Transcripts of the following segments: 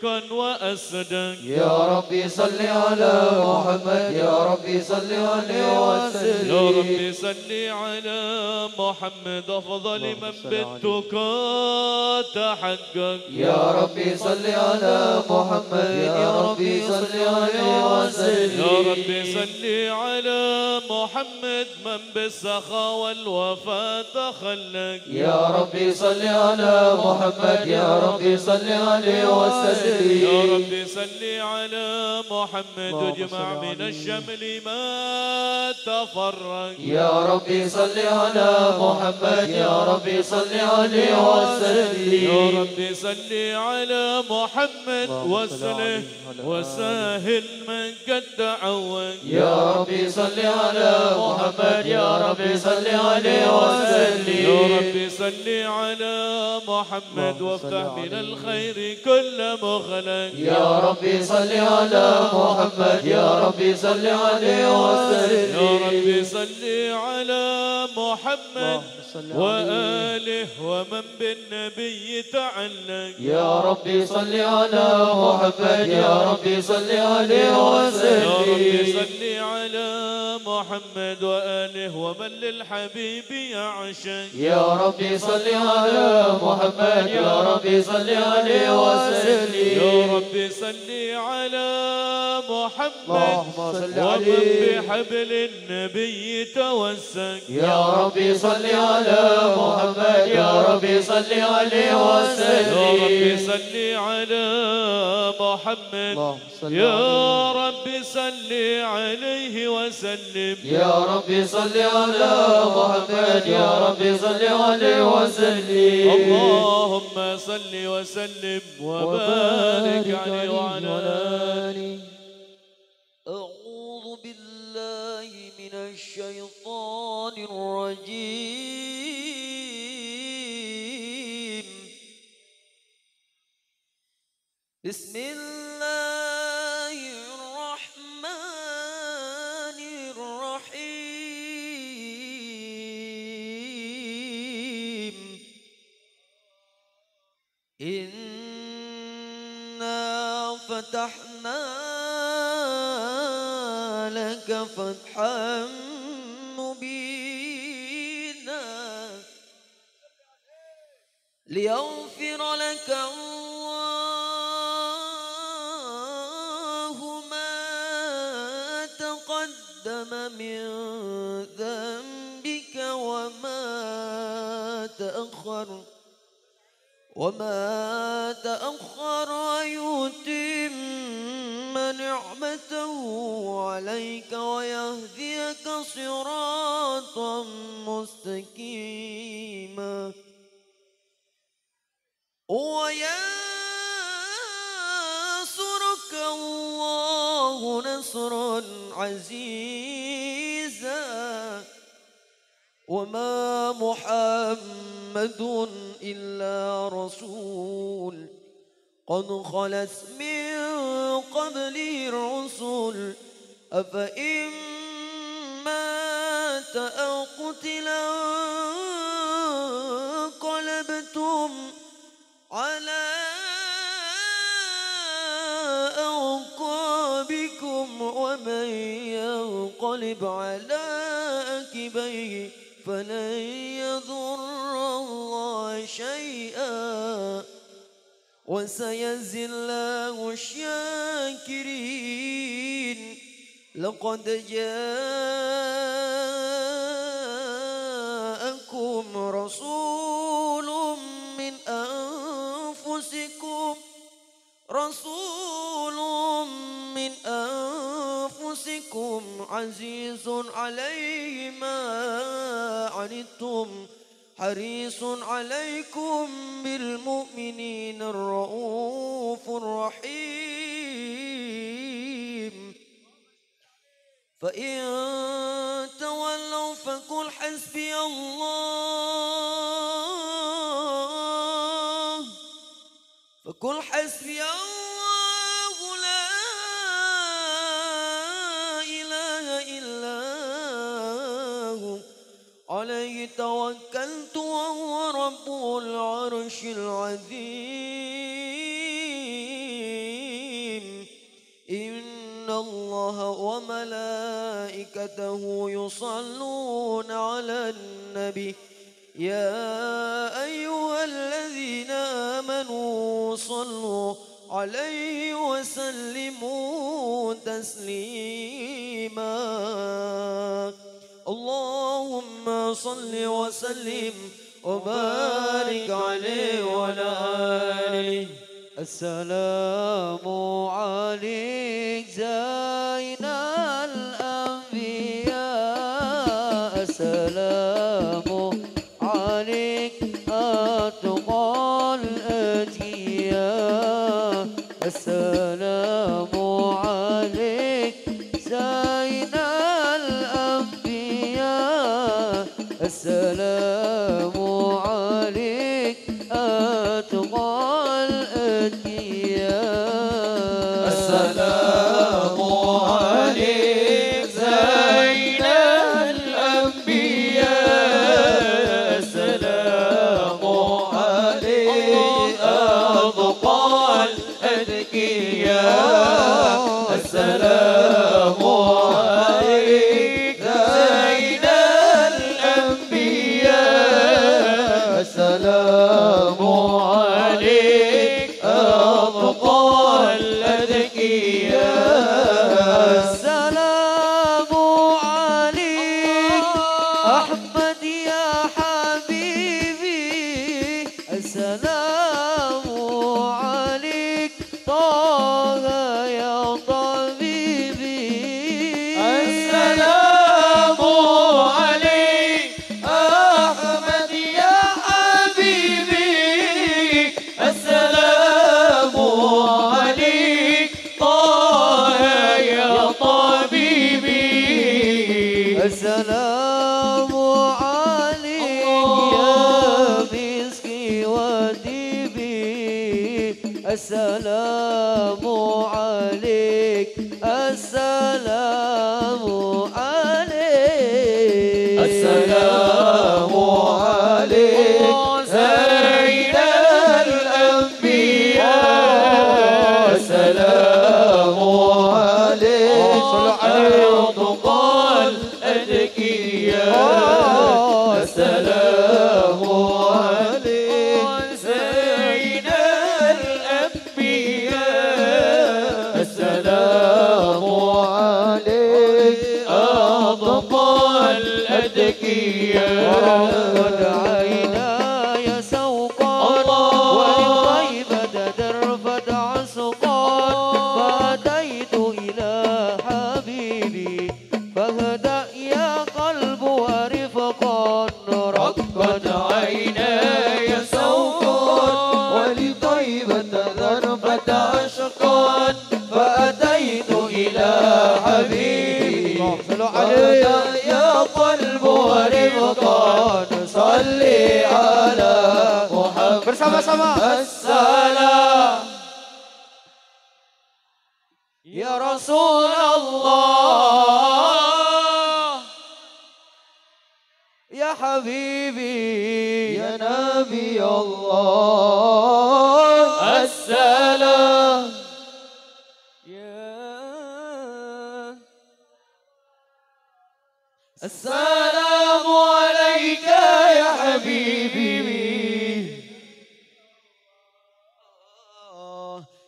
صدقا وأصدق يا ربي صل على محمد يا ربي صل عليه وسلم. يا ربي صل على محمد أفضل من بالتقى تحقق يا ربي صل على محمد يا ربي صل عليه وسلم. يا ربي صل على محمد من بالسخاء والوفاء تخلق. يا ربي صل على محمد يا ربي صل عليه وسلم. يا ربي صل على محمد واجمع من الشمل ما تفرق. يا ربي صل على محمد يا ربي صل عليه وسلم. يا ربي صل على محمد وسله وسهل من قد تعود يا ربي صل على محمد يا ربي صل عليه وسلم. صل على محمد وافتح من الخير كل مخلق يا ربي صل على محمد يا ربي صل عليه وسلم. يا ربي صل على محمد. وآله ومن بالنبي تعلق. يا ربي صل على محمد يا ربي صل عليه يا ربي وسلم. صل على محمد وآله ومن للحبيب يعشق. يا ربي صل على محمد يا ربي صل عليه يا وسلم ربي صل على محمد اللهم صل ومن بحبل النبي توسك يا ربي صل على محمد يا ربي صل عليه يا ربي وسلم صل على محمد. يا ربي صل عليه وسلم. يا ربي صل على محمد يا ربي صل عليه وسلم. اللهم صل وسلم وبارك عليه وعلى آله. أعوذ بالله من الشيطان الرجيم. بسم الله الرحمن الرحيم. إنا فتحنا لك فتحا مبينا ليغفر لك الله وما تأخر ويتم نعمته عليك ويهديك صراطا مستقيما وينصرك الله نصرا عزيزا وما محمد إلا رسول. قد خلت من قبله الرسل أفإن مات أو قتلا انقلبتم على أعقابكم ومن ينقلب على عقبيه فلن يضر شيئا وسيجزي الله الشاكرين. لقد جاءكم رسول من أنفسكم. رسول من أنفسكم عزيز عليه ما عنتم حريص عليكم بالمؤمنين الرؤوف الرحيم. فإن تولوا فقل حسبي الله. وهو رب العرش العظيم. الله وملائكته يصلون على النبي. يا أيها الذين آمنوا صلوا عليه وسلموا تسليما. اللهم صل وسلم وبارك عليه وعلى آله. السلام عليك زين السلام عليك أتقى الأتقياء. السلام عليك زين الأنبياء. السلام عليك أبقى الأذكياء السلام السلام عليك السلام عليك. السلام عليك سيد الأنبياء. السلام عليك أرض الأذكياء يا رسول الله. يا حبيبي يا نبي الله. السلام. السلام عليك يا حبيبي.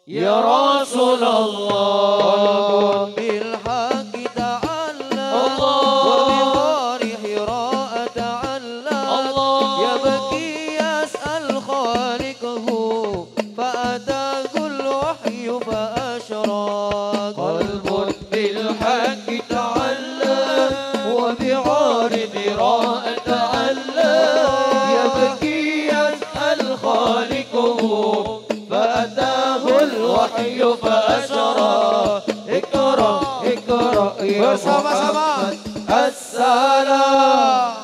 يا رسول الله. محمد السلام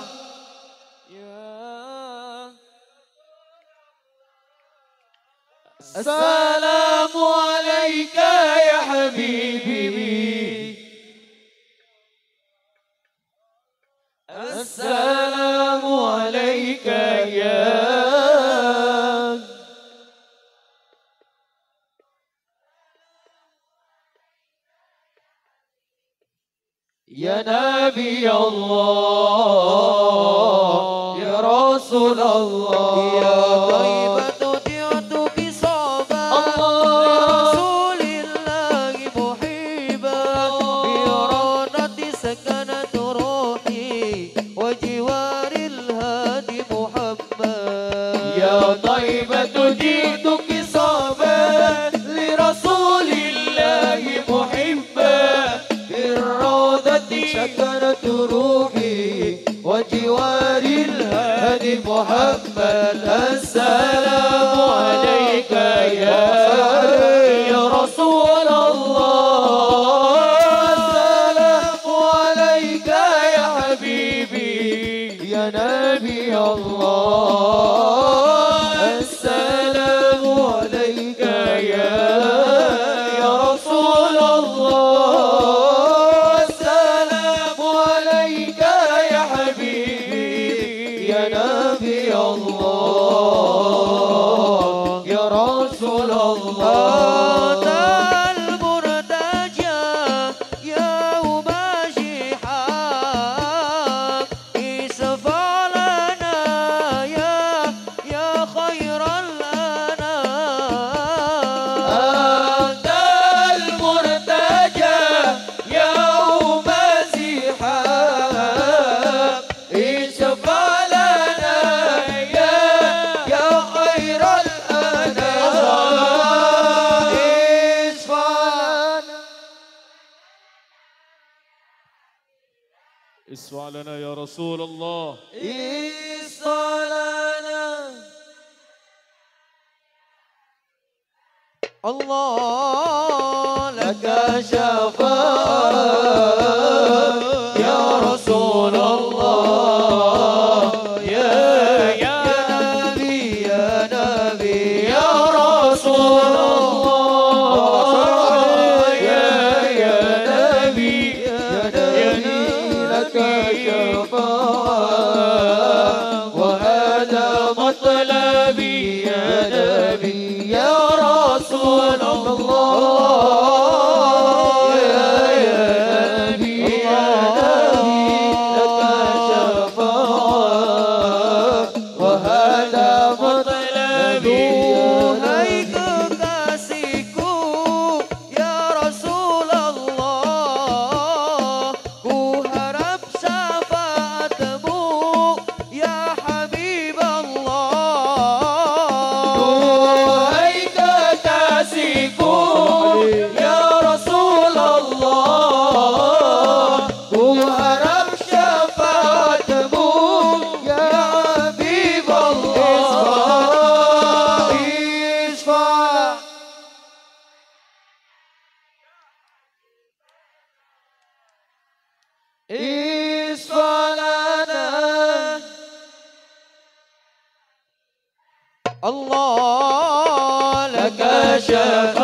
السلام عليك يا حبيبي. السلام عليك يا 你要我。 아 لنا يا رسول الله. إيه اصطع لنا الله. الله لك شفاعة